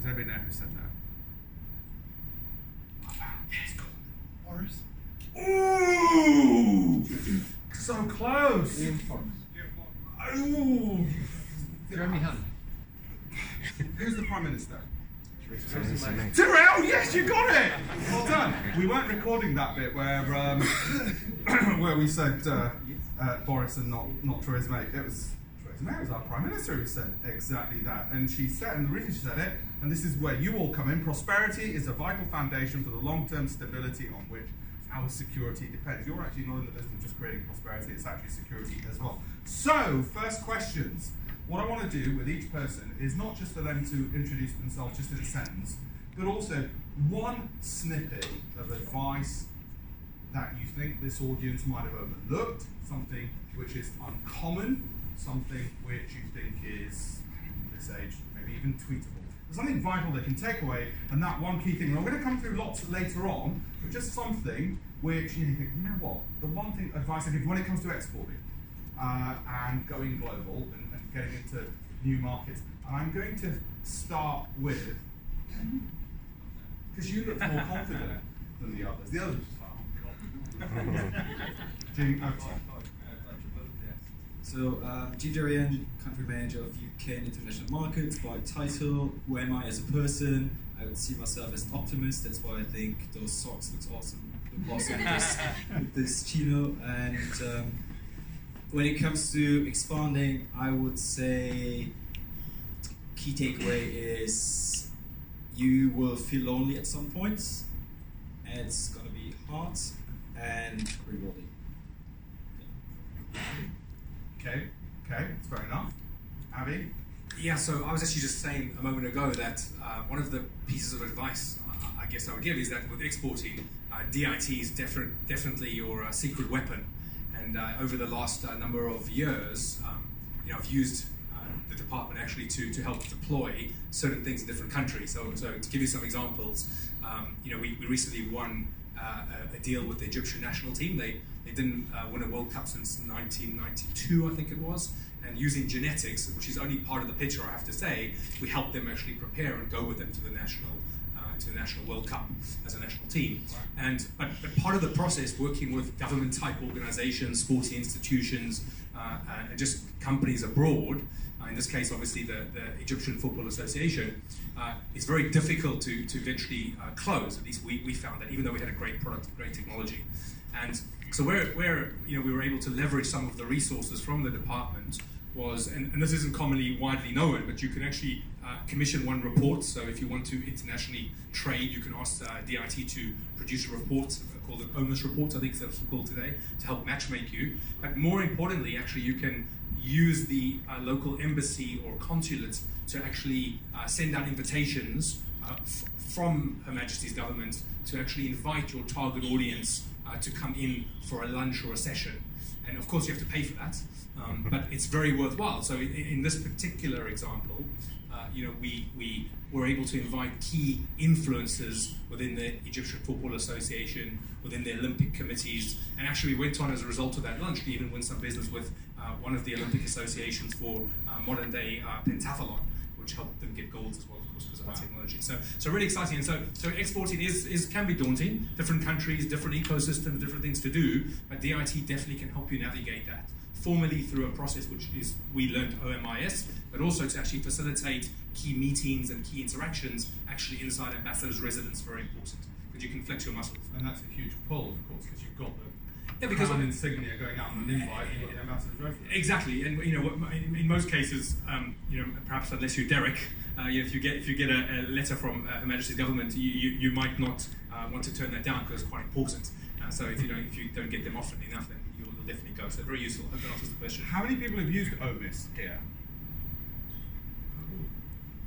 Does anybody know who said that? Yes, go on. Boris. Ooh! so close. Liam Fox. Ooh. Jeremy Hunt. Who's the Prime Minister? Theresa May. Tyrrell, yes, you got it. Well done. We weren't recording that bit where um, where we said uh, uh, Boris and not not Theresa May. It was Theresa May was our prime minister who said exactly that, and she said, and the reason she said it, and this is where you all come in. Prosperity is a vital foundation for the long-term stability on which our security depends. You're actually not in the business of just creating prosperity; it's actually security as well. So, first questions. What I want to do with each person is not just for them to introduce themselves just in a sentence, but also one snippet of advice that you think this audience might have overlooked, something which is uncommon, something which you think is, this age, maybe even tweetable. There's something vital they can take away, and that one key thing, and I'm going to come through lots later on, but just something which you think, you know what, the one thing advice I give when it comes to exporting uh, and going global and, and getting into new markets, and I'm going to start with, because you look more confident than the others. The others are just like, oh god. Jim, over to you. So, uh, Jim Durian, country manager of UK and international markets. By title, who am I as a person? I would see myself as an optimist. That's why I think those socks looks awesome. Look awesome with this, with this chino. And um, when it comes to expanding, I would say key takeaway is you will feel lonely at some points. And it's gonna be hard and rewarding. Okay, okay, that's fair enough. Abby? Yeah, so I was actually just saying a moment ago that uh, one of the pieces of advice I, I guess I would give is that with exporting, uh, DIT is defi- definitely your uh, secret weapon. And uh, over the last uh, number of years, um, you know, I've used uh, the department actually to, to help deploy certain things in different countries. So, so to give you some examples, um, you know, we, we recently won uh, a, a deal with the Egyptian national team. They they didn't uh, win a World Cup since 1992, I think it was. And using genetics, which is only part of the picture, I have to say, we helped them actually prepare and go with them to the national uh, to the national World Cup as a national team. And but, but part of the process, working with government type organisations, sporting institutions, uh, and just companies abroad. Uh, in this case, obviously the, the Egyptian Football Association. Uh, it's very difficult to, to eventually uh, close. At least we, we found that, even though we had a great product, great technology, and so where, where you know we were able to leverage some of the resources from the department was, and, and this isn't commonly widely known, but you can actually uh, commission one report. So if you want to internationally trade, you can ask uh, DIT to produce a report called an OMIS report, I think that's called today, to help matchmake you. But more importantly, actually, you can use the uh, local embassy or consulate to actually uh, send out invitations uh, from Her Majesty's government to actually invite your target audience uh, to come in for a lunch or a session. And of course, you have to pay for that, um, but it's very worthwhile. So, in, in this particular example, you know, we, we were able to invite key influencers within the Egyptian Football Association, within the Olympic committees, and actually we went on as a result of that lunch to even win some business with uh, one of the Olympic associations for uh, modern day uh, pentathlon, which helped them get gold as well, of course, because of our technology. So, so really exciting. And so, so exporting is, is can be daunting. Different countries, different ecosystems, different things to do. But DIT definitely can help you navigate that. Formally through a process which is we learned OMIS, but also to actually facilitate key meetings and key interactions actually inside ambassadors' residence. Very important because you can flex your muscles. And that's a huge pull, of course, because you've got the Yeah, because crown insignia going out on an invite, you've got the ambassador's residence. Exactly, and you know, in, in most cases, um, you know, perhaps unless you're Derek, uh, you know, if you get if you get a, a letter from uh, Her Majesty's government, you, you, you might not uh, want to turn that down because it's quite important. Uh, so if you don't if you don't get them often enough, then you'll, you'll definitely go. So very useful. Hope that answers the question. How many people have used OMIS here?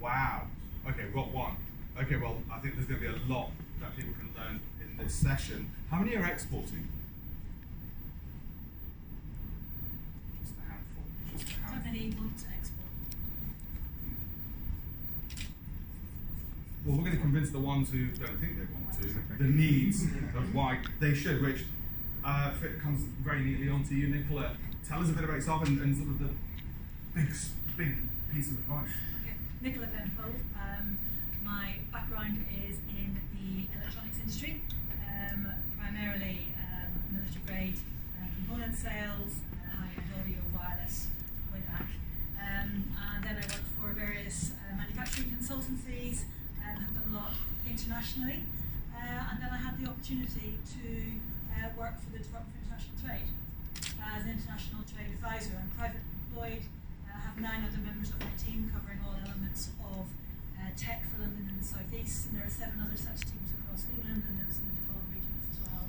Wow. Okay, we've got one. Okay, well, I think there's going to be a lot that people can learn in this session. How many are exporting? Just a handful. Just a How many want to export? Well, we're going to convince the ones who don't think they want to the needs of why they should, which uh, fit comes very neatly onto you, Nicola. Tell us a bit about yourself and, and sort of the big, big piece of advice. Nicola Penfold. Um, my background is in the electronics industry, um, primarily um, military grade uh, component sales, uh, high end audio, wireless, way back. Um, and then I worked for various uh, manufacturing consultancies, um, have done a lot internationally. Uh, and then I had the opportunity to uh, work for the Department for International Trade as an international trade advisor. I'm private employed I have nine other members of my team covering all elements of uh, tech for London and the South East, and there are seven other such teams across England and those in the devolved regions as well.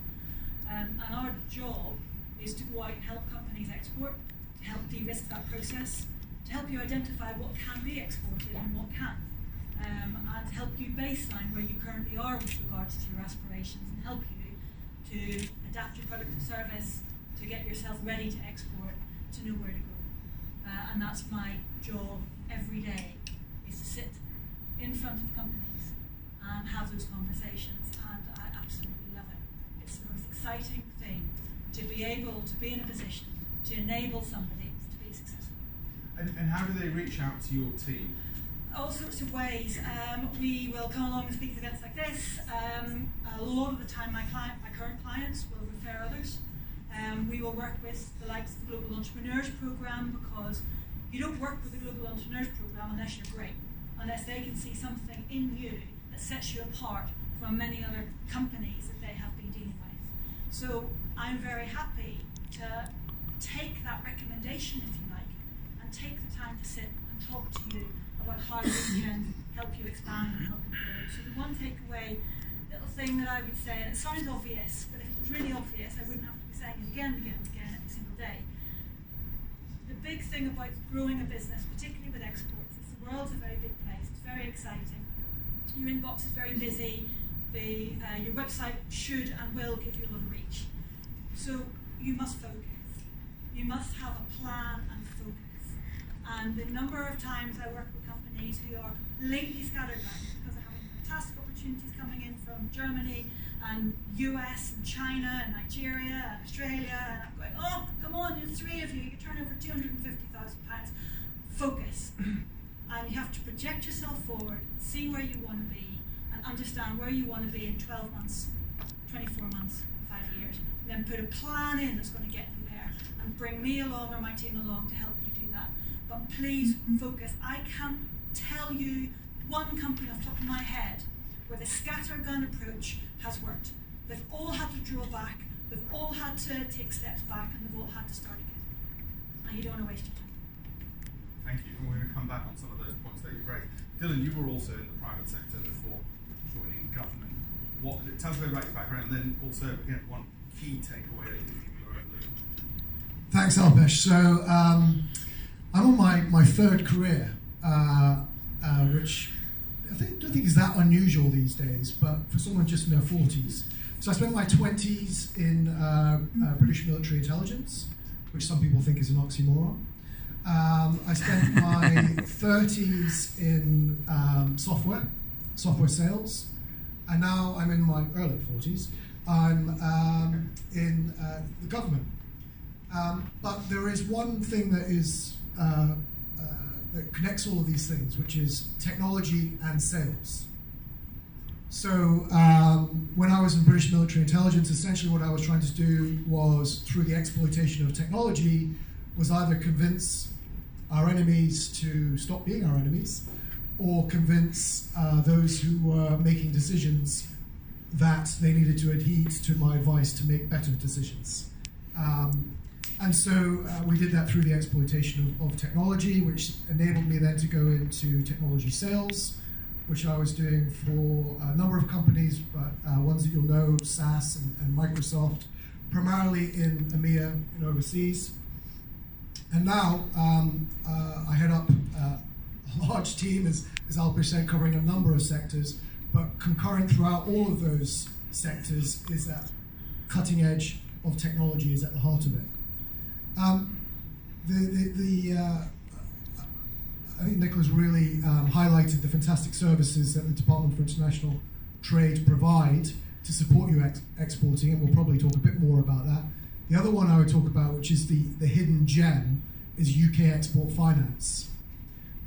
Um, and our job is to go out and help companies export, to help de-risk that process, to help you identify what can be exported and what can't, um, and to help you baseline where you currently are with regards to your aspirations and help you to adapt your product and service, to get yourself ready to export, to know where to go. Uh, and that's my job every day, is to sit in front of companies and have those conversations, and I absolutely love it. It's the most exciting thing to be able to be in a position to enable somebody to be successful. And, and how do they reach out to your team? All sorts of ways. Um, we will come along and speak at events like this. Um, a lot of the time, my client, my current clients, will refer others. Um, we will work with the likes of the Global Entrepreneurs Program because you don't work with the Global Entrepreneurs Program unless you're great, unless they can see something in you that sets you apart from many other companies that they have been dealing with. So I'm very happy to take that recommendation, if you like, and take the time to sit and talk to you about how we can help you expand and help you grow. So the one takeaway little thing that I would say, and it sounds obvious, but if it was really obvious, I wouldn't have to saying again and again and again every single day. The big thing about growing a business, particularly with exports, is the world's a very big place. It's very exciting. Your inbox is very busy. The, uh, your website should and will give you a lot of reach. So you must focus. You must have a plan and focus. And the number of times I work with companies who are completely scatterbrained because they're having fantastic opportunities coming in from Germany and US and China and Nigeria and Australia, and I'm going, oh, come on, there's three of you, you turn over £250,000. Focus. and you have to project yourself forward, see where you want to be, and understand where you want to be in 12 months, 24 months, five years. And then put a plan in that's going to get you there, and bring me along or my team along to help you do that. But please mm-hmm. focus. I can't tell you one company off the top of my head where the scattergun approach has worked. They've all had to draw back, they've all had to take steps back, and they've all had to start again. And you don't want to waste your time. Thank you. And we're going to come back on some of those points that you've raised. Dylan, you were also in the private sector before joining government. What tell us a bit about your background, and then also again one key takeaway that you think we were overlooking. Thanks, Alpesh. So um, I'm on my, my third career, uh, uh, which I think, don't think is that unusual these days, but for someone just in their 40s. So I spent my 20s in uh, uh, British military intelligence, which some people think is an oxymoron. Um, I spent my 30s in um, software, software sales, and now I'm in my early 40s. I'm um, in uh, the government. Um, but there is one thing that is uh, uh, that connects all of these things, which is technology and sales. So um, when I was in British military intelligence, essentially what I was trying to do was, through the exploitation of technology, was either convince our enemies to stop being our enemies, or convince uh, those who were making decisions that they needed to adhere to my advice to make better decisions. Um, and so uh, we did that through the exploitation of, of, technology, which enabled me then to go into technology sales, which I was doing for a number of companies, but uh, ones that you'll know, SAS and, and Microsoft, primarily in EMEA and overseas. And now um, uh, I head up uh, a large team, as, as Alpesh said, covering a number of sectors, but concurrent throughout all of those sectors is that cutting edge of technology is at the heart of it. Um, the the, the uh, I think Nicholas really um, highlighted the fantastic services that the Department for International Trade provide to support you ex exporting, and we'll probably talk a bit more about that. The other one I would talk about, which is the, the hidden gem, is UK Export Finance.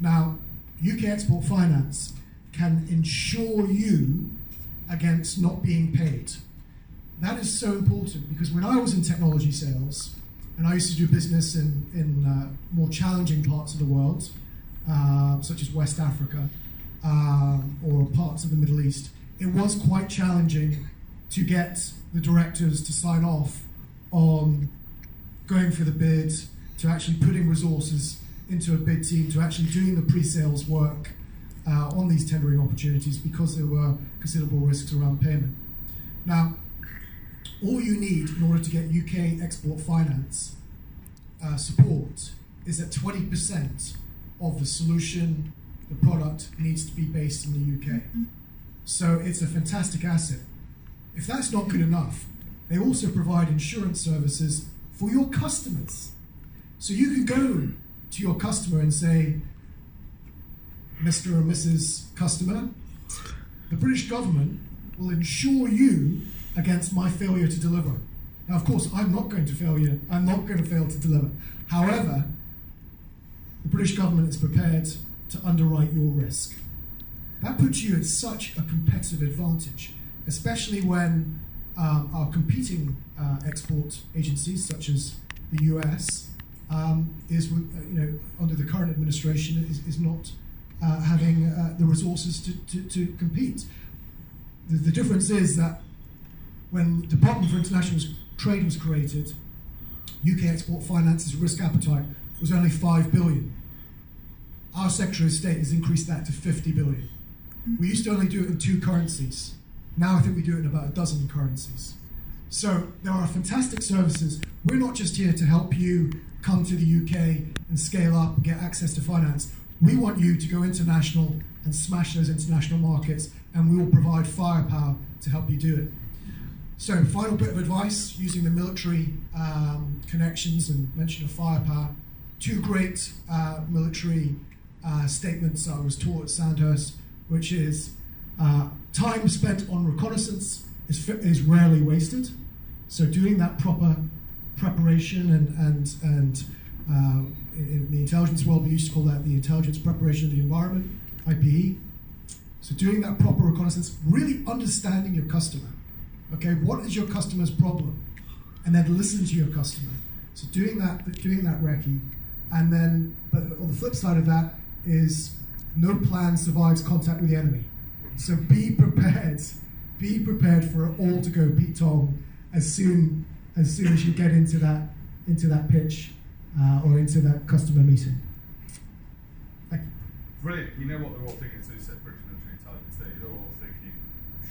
Now, UK Export Finance can insure you against not being paid. That is so important because when I was in technology sales, and I used to do business in, in uh, more challenging parts of the world, uh, such as West Africa um, or parts of the Middle East, it was quite challenging to get the directors to sign off on going for the bid, to actually putting resources into a bid team, to actually doing the pre-sales work uh, on these tendering opportunities because there were considerable risks around payment. Now, all you need in order to get UK export finance uh, support is that 20% of the solution, the product, needs to be based in the UK. So it's a fantastic asset. If that's not good enough, they also provide insurance services for your customers. So you can go to your customer and say, Mr. or Mrs. Customer, the British government will insure you against my failure to deliver. Now, of course, I'm not going to fail you. I'm not going to fail to deliver. However, the British government is prepared to underwrite your risk. That puts you at such a competitive advantage, especially when um, our competing uh, export agencies, such as the US, um, is uh, you know under the current administration is, is not uh, having uh, the resources to, to, to compete. The, the, difference is that when the Department for International Trade was created, UK Export Finance's risk appetite was only 5 billion. Our Secretary of State has increased that to 50 billion. We used to only do it in two currencies. Now I think we do it in about a dozen currencies. So there are fantastic services. We're not just here to help you come to the UK and scale up and get access to finance. We want you to go international and smash those international markets, and we will provide firepower to help you do it. So, final bit of advice using the military um, connections and mention of firepower. Two great uh, military uh, statements I was taught at Sandhurst, which is uh, time spent on reconnaissance is, is rarely wasted. So, doing that proper preparation and, and, and uh, in the intelligence world, we used to call that the intelligence preparation of the environment, IPE. So doing that proper reconnaissance, really understanding your customer. Okay, what is your customer's problem? And then listen to your customer. So doing that, doing that recce, and then, but on the flip side of that is no plan survives contact with the enemy. So be prepared, be prepared for it all to go Pete Tong as soon as soon as you get into that into that pitch uh, or into that customer meeting. Thank you. Brilliant. You know what they're all thinking as you said British military intelligence there? They're all thinking, oh,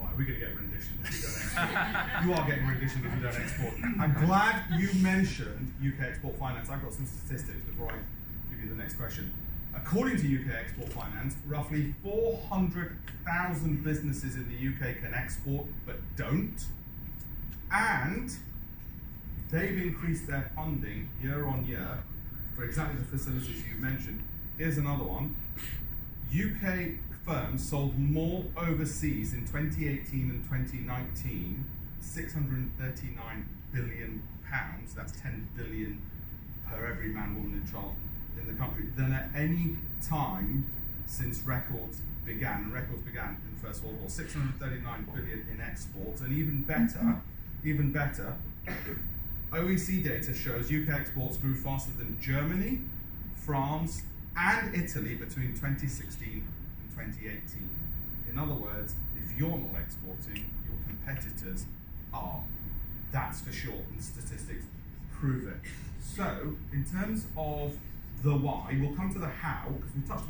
spy. We're going to get rendition if don't export. you are getting rendition if you don't export. I'm glad you mentioned UK export finance. I've got some statistics before I give you the next question. According to UK Export Finance, roughly 400,000 businesses in the UK can export but don't. And they've increased their funding year on year for exactly the facilities you mentioned. Here's another one. UK firms sold more overseas in 2018 and 2019, 639 billion pounds, that's 10 billion per every man, woman, and child in the country, than at any time since records began. And records began in the First World War. 639 billion in exports, and even better, even better, OEC data shows UK exports grew faster than Germany, France, and Italy between 2016 and 2018. In other words, if you're not exporting, your competitors are. That's for sure, and statistics prove it. So, in terms of the why, we'll come to the how, because we touched